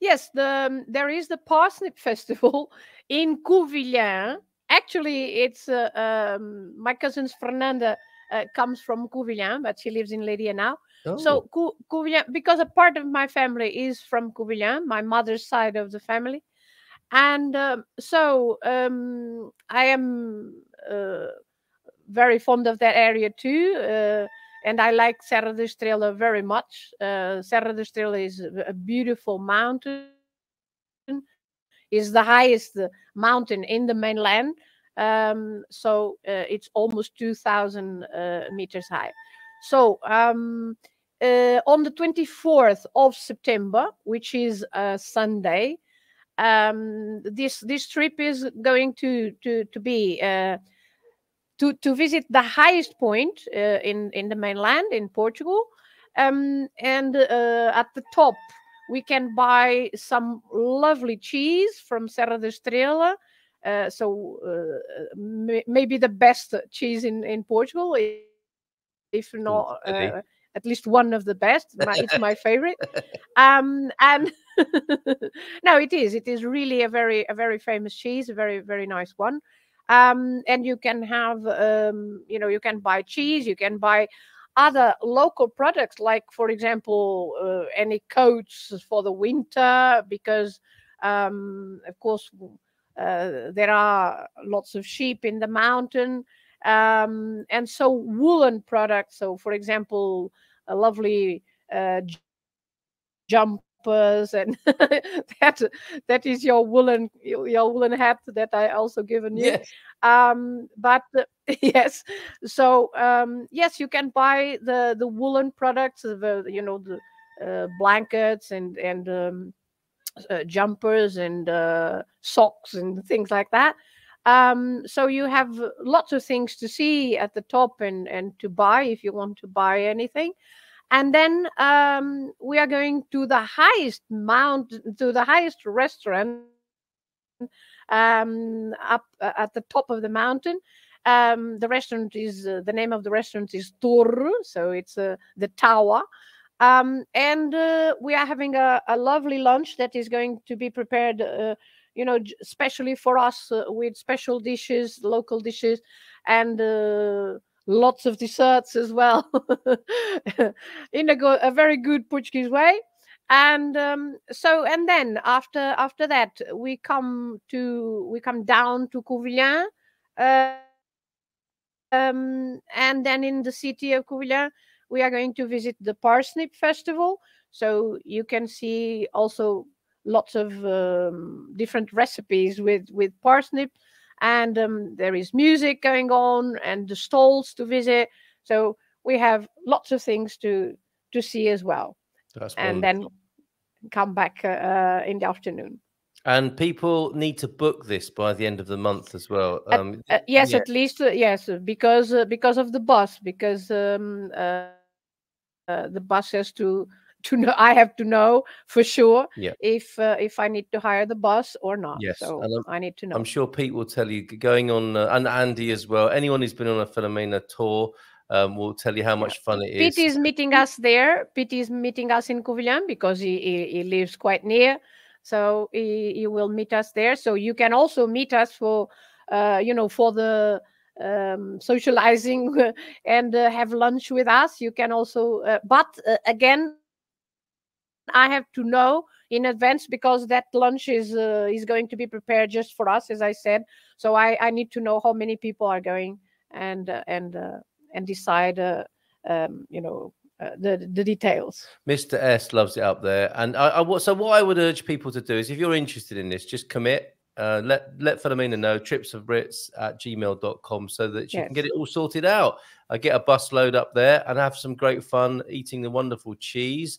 yes, the um, there is the Parsnip Festival in Covilhã. Actually, it's uh, um, my cousin's Fernanda uh, comes from Covilhã, but she lives in Lydia now. Oh, So Cou- because a part of my family is from Covilhã, my mother's side of the family, and um, so um, I am uh, very fond of that area too. And I like Serra da Estrela very much. Uh, Serra da Estrela is a beautiful mountain. is the highest uh, mountain in the mainland. Um, so uh, it's almost 2,000 uh, meters high. So um, uh, on the 24th of September, which is Sunday, um, this this trip is going to to to be uh, to to visit the highest point uh, in in the mainland in Portugal, um, and uh, at the top we can buy some lovely cheese from Serra da Estrela. Uh, so uh, may- maybe the best cheese in in Portugal, if not uh, at least one of the best. My, it's my favorite. Um, and no, it is. It is really a very a very famous cheese, a very very nice one. Um, and you can have um, you know you can buy cheese, you can buy other local products like for example uh, any coats for the winter because um, of course uh, there are lots of sheep in the mountain um, and so woolen products so for example a lovely uh, j- jumpers and that that is your woolen your woolen hat that i also given you. Yes. um but uh, yes so um yes you can buy the the woolen products the you know the uh, blankets and and um, uh, jumpers and uh, socks and things like that. Um so you have lots of things to see at the top and and to buy if you want to buy anything and then um we are going to the highest mount to the highest restaurant um up uh, at the top of the mountain. Um the restaurant is uh, the name of the restaurant is Torre so it's uh, the tower. Um and uh, we are having a, a lovely lunch that is going to be prepared uh, you know especially for us uh, with special dishes local dishes. And lots of desserts as well in a, go- a very good portuguese way. And um, so and then after after that we come to we come down to Covilhã uh, um, and then in the city of Covilhã we are going to visit the parsnip festival. So you can see also lots of um, different recipes with with parsnip and um, there is music going on and the stalls to visit so we have lots of things to to see as well That's and wonderful. then come back uh, uh, in the afternoon And people need to book this by the end of the month as well. At- Um, Uh, yes, yeah. at least uh, yes, uh, because uh, because of the bus, because um, uh, uh, the bus has to to know. I have to know for sure Yeah. if uh, if I need to hire the bus or not. Yes, so I need to know. I'm sure Pete will tell you going on, uh, and Andy as well. Anyone who's been on a Filomena tour um, will tell you how much fun it is. Pete is meeting us there. Pete is meeting us in Covilhã because he, he, he lives quite near. So he, he will meet us there. So you can also meet us for, uh, you know, for the um, socializing and uh, have lunch with us. You can also, uh, but uh, again, I have to know in advance because that lunch is uh, is going to be prepared just for us, as I said. So I, I need to know how many people are going and uh, and uh, and decide, uh, um, you know, uh, the the details. Mr. S loves it up there. And I, I so what I would urge people to do is if you're interested in this, just commit. Uh, let let Filomena know trips of Brits at gmail.com so that she can get it all sorted out. I get a bus load up there and have some great fun eating the wonderful cheese